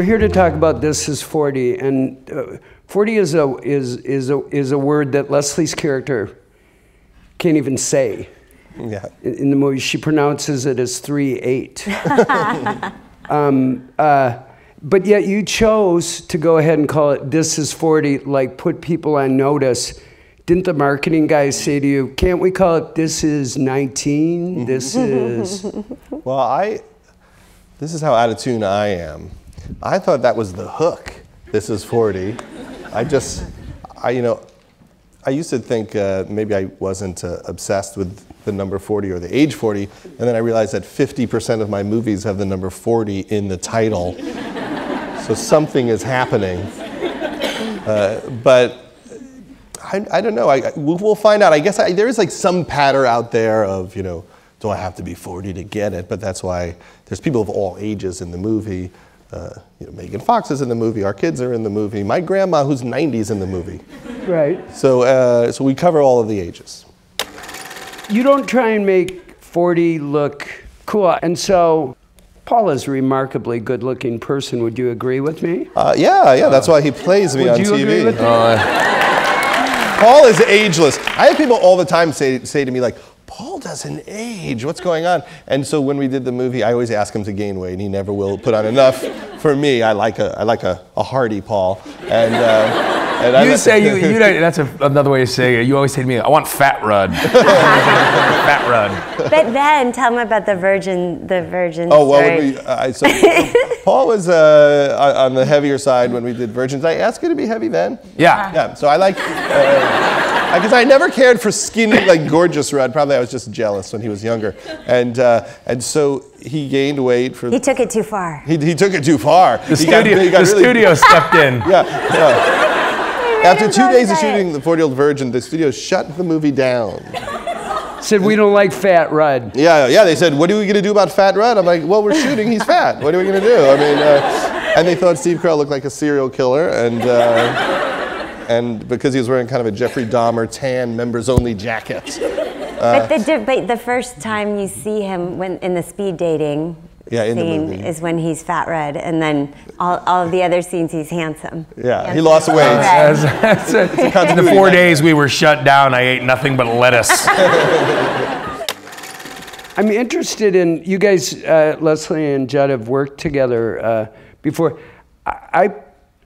we're here to talk about this is 40, and uh, 40 is a is is a is a word that Leslie's character can't even say. Yeah. In, in the movie, she pronounces it as three eight. um, uh, but yet you chose to go ahead and call it "This is 40," like put people on notice. Didn't the marketing guys say to you, "Can't we call it This is 19? This is." Well, I, this is how out of tune I am. I thought that was the hook. This is 40. I just, I, you know, I used to think uh, maybe I wasn't uh, obsessed with the number 40 or the age 40, and then I realized that 50% of my movies have the number 40 in the title. so something is happening. Uh, but I, I, don't know. I, we'll find out. I guess I, there is like some patter out there of, you know, do I have to be 40 to get it? But that's why there's people of all ages in the movie. Uh, you know, Megan Fox is in the movie. Our kids are in the movie. My grandma, who's 90, is in the movie. Right. So, uh, so we cover all of the ages. You don't try and make 40 look cool. And so Paul is a remarkably good looking person. Would you agree with me? Uh, yeah, yeah. That's why he plays me Would on you TV. agree with me? Paul is ageless. I have people all the time say, say to me, like, Paul doesn't age. What's going on? And so when we did the movie, I always ask him to gain weight, and he never will put on enough. For me, I like a, I like a, a hardy Paul. And, uh, and You I, say you, you know, that's a, another way of saying it. You always say to me, I want fat Rudd. fat Rudd. But then tell them about the virgin, the virgin Oh well, story. when we, uh, so Paul was uh, on the heavier side when we did Virgins. I asked you to be heavy then. Yeah. Yeah. So I like because I never cared for skinny like gorgeous Rudd. Probably I was just jealous when he was younger, and uh, and so he gained weight for. he took it too far. He, he took it too far. The He got- studio, he got the really- studio stepped in. Yeah. yeah. After two days of shooting The 40 Year Old Virgin, the studio shut the movie down. Said we don't like fat Rudd. Yeah, yeah. They said, "What are we gonna do about Fat Rudd?" I'm like, "Well, we're shooting. He's fat. What are we gonna do?" I mean, uh, and they thought Steve Carell looked like a serial killer, and uh, and because he was wearing kind of a Jeffrey Dahmer tan members-only jacket. but, the, but the first time you see him when in the speed dating Yeah, in the scene movie. is when he's fat Rudd, and then all, all of the other scenes he's handsome. Yeah, he lost weight. Rudd. That's- that's it. In the four days we were shut down, I ate nothing but lettuce. I'm interested in you guys, uh, Leslie and Judd, have worked together uh, before. I, I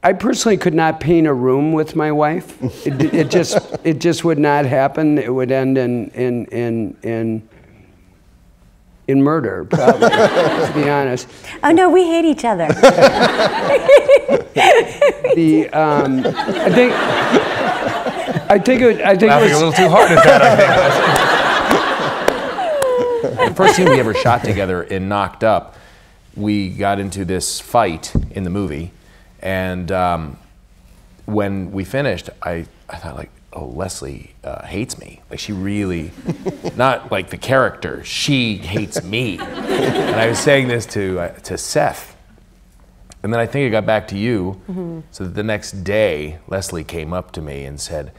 I personally could not paint a room with my wife. It, it just it just would not happen. It would end in in in in in murder, probably. to be honest, Oh no, we hate each other. the um, I think I think it, I think it Laughing a little too hard at that, I think. the first scene we ever shot together in Knocked Up, we got into this fight in the movie, and um, when we finished, I, I thought like, oh, Leslie uh, hates me. Like she really, not like the character, she hates me. and I was saying this to uh, to Seth. And then I think it got back to you. So that the next day, Leslie came up to me and said,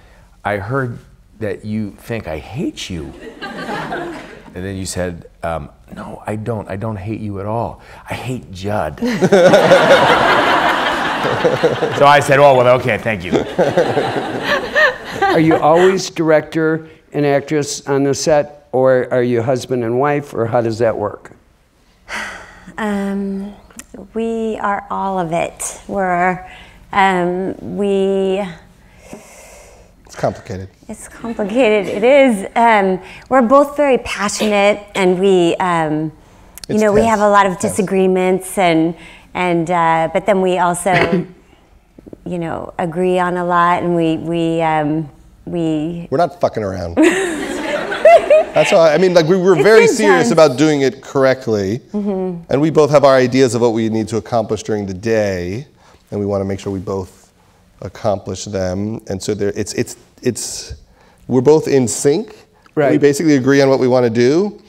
I heard that you think I hate you. and then you said, um, No, I don't. I don't hate you at all. I hate Judd. so I said, Oh, well, okay, thank you. Are you always director and actress on the set, or are you husband and wife, or how does that work? Um, we are all of it. We're um, we. It's complicated. It's complicated. It is. Um, we're both very passionate, and we, um, you It's know, we have a lot of Tense. disagreements, and and uh, but then we also, you know, agree on a lot, and we we um, we. We're not fucking around. That's all. I mean, like we were It's very intense. serious about doing it correctly, and we both have our ideas of what we need to accomplish during the day, and we want to make sure we both accomplish them. And so there, it's it's it's we're both in sync. Right. We basically agree on what we want to do,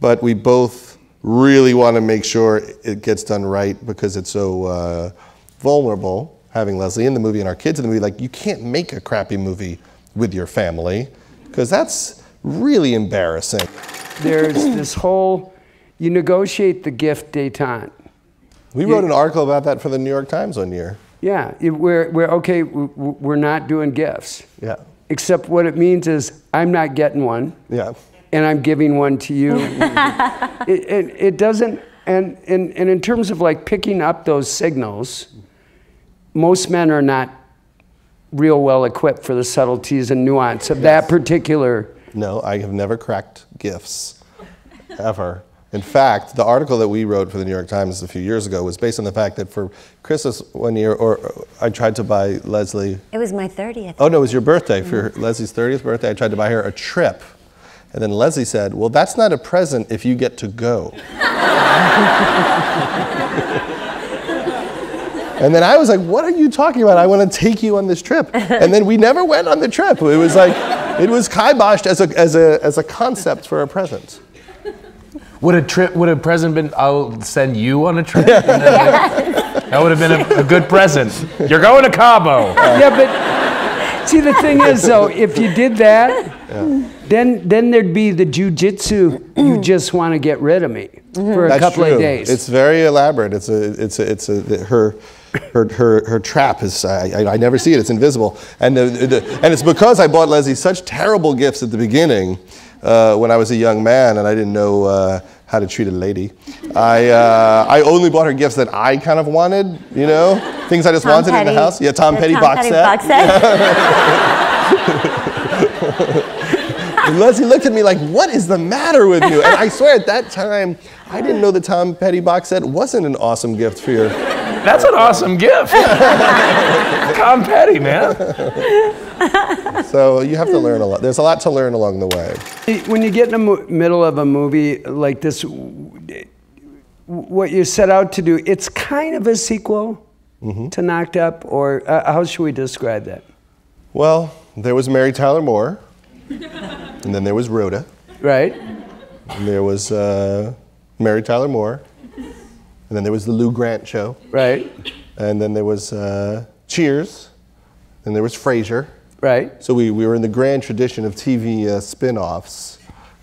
but we both really want to make sure it gets done right because it's so uh, vulnerable. Having Leslie in the movie and our kids in the movie, like you can't make a crappy movie with your family because that's really embarrassing. There's this whole, you negotiate the gift detente. We wrote an article about that for the New York Times one year. Yeah, it- we're, we're okay, we're not doing gifts. Yeah. Except what it means is I'm not getting one Yeah. And I'm giving one to you. it, it, it doesn't, and, and, and in terms of like picking up those signals, most men are not real well equipped for the subtleties and nuance of that particular. No, I have never cracked gifts, ever. In fact, the article that we wrote for the New York Times a few years ago was based on the fact that for Christmas one year, or or I tried to buy Leslie. It was my 30th. Oh no, it was your birthday. For Leslie's 30th birthday, I tried to buy her a trip, and then Leslie said, "Well, that's not a present if you get to go." And then I was like, "What are you talking about? I want to take you on this trip." And then we never went on the trip. It was like, it was kiboshed as a as a as a concept for a present. Would a trip, would a present been, I'll send you on a trip? And that would have been a, a good present. You're going to Cabo. Yeah, but see, the thing is, though, if you did that, then then there'd be the jujitsu. You just want to get rid of me for a That's couple true. of days. It's very elaborate. It's a, it's a, it's a, her, her, her, her trap is, I, I, I never see it, it's invisible. And, the, the, and it's because I bought Leslie such terrible gifts at the beginning uh, when I was a young man and I didn't know uh, how to treat a lady. I, uh, I only bought her gifts that I kind of wanted, you know, things I just Tom wanted in the house. Yeah, Tom The Petty Tom box Petty set. box set. And Leslie looked at me like, what is the matter with you? And I swear at that time, I didn't know the Tom Petty box set wasn't an awesome gift for your. That's an awesome gift. Tom Petty, man. So you have to learn a lot. There's a lot to learn along the way. When you get in the mo- middle of a movie like this, what you set out to do, it's kind of a sequel to Knocked Up, or uh, how should we describe that? Well, there was Mary Tyler Moore, and then there was Rhoda, Right? and there was uh, Mary Tyler Moore, and then there was the Lou Grant Show, Right? and then there was uh, Cheers, and there was Frasier. Right? So we, we were in the grand tradition of TV uh, spin-offs,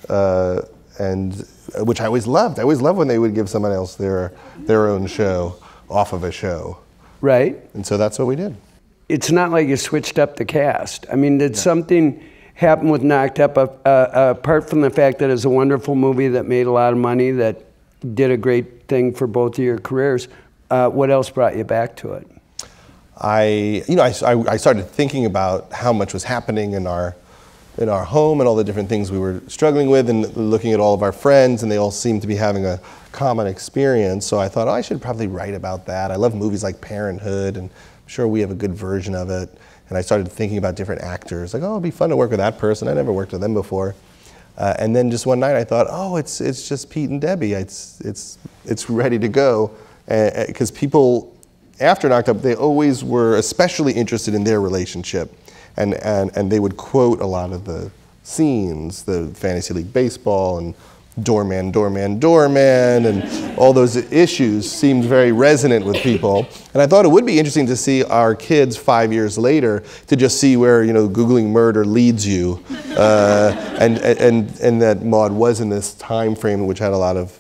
uh, and uh, which I always loved. I always loved when they would give someone else their their own show off of a show, Right? and so that's what we did. It's not like you switched up the cast. I mean, did something happen with Knocked Up, uh, uh, apart from the fact that it's a wonderful movie that made a lot of money, that did a great thing for both of your careers? Uh, what else brought you back to it? I, you know, I, I- I started thinking about how much was happening in our, in our home and all the different things we were struggling with, and looking at all of our friends, and they all seemed to be having a common experience. So I thought, oh, I should probably write about that. I love movies like Parenthood, and I'm sure we have a good version of it. And I started thinking about different actors, like, oh, it'd be fun to work with that person. I never worked with them before. Uh, and then just one night, I thought, oh, it's it's just Pete and Debbie. It's it's it's ready to go, because people after Knocked Up, they always were especially interested in their relationship. And, and, and they would quote a lot of the scenes, the Fantasy League Baseball and Doorman, Doorman, Doorman, and all those issues seemed very resonant with people. And I thought it would be interesting to see our kids five years later to just see where, you know, Googling murder leads you. Uh, and, and, and that Maude was in this time frame which had a lot of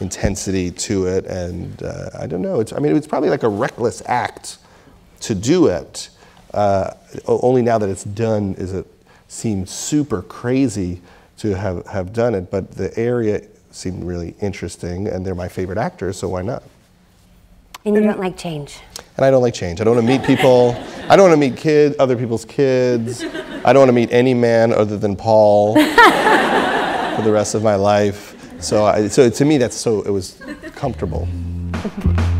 intensity to it, and uh, I don't know. It's, I mean, it's probably like a reckless act to do it. Uh, only now that it's done is it seemed super crazy to have, have done it, but the area seemed really interesting, and they're my favorite actors, so why not? And you don't like change. And I don't like change. I don't want to meet people. I don't want to meet kid, other people's kids. I don't want to meet any man other than Paul for the rest of my life. So, I, so to me, that's so it was comfortable.